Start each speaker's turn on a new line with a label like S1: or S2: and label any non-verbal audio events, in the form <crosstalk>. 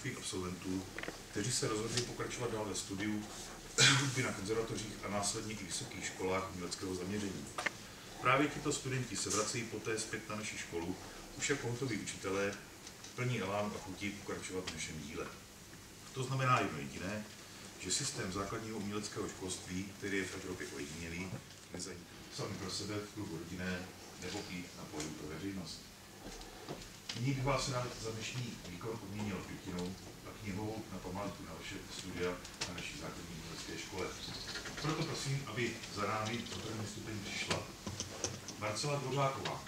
S1: množství absolventů, kteří se rozhodli pokračovat dál ve studiu <coughs> hudby na konzervatořích a následně i vysokých školách uměleckého zaměření. Právě tito studenti se vracejí poté zpět na naši školu, už jako hotoví učitelé, plní elánu a chutí pokračovat v našem díle. To znamená jedno jediné, že systém základního uměleckého školství, který je v Evropě ojedinělý, nezajímá sami pro sebe v klubu rodinné nebo i na pódiu pro veřejnost. Nyní bych vás rád za dnešní výkon odměnil květinou a knihou na památku na vaše studia na naší základní umělecké škole. Proto prosím, aby za námi za první stupeň přišla Marcela Dvořáková,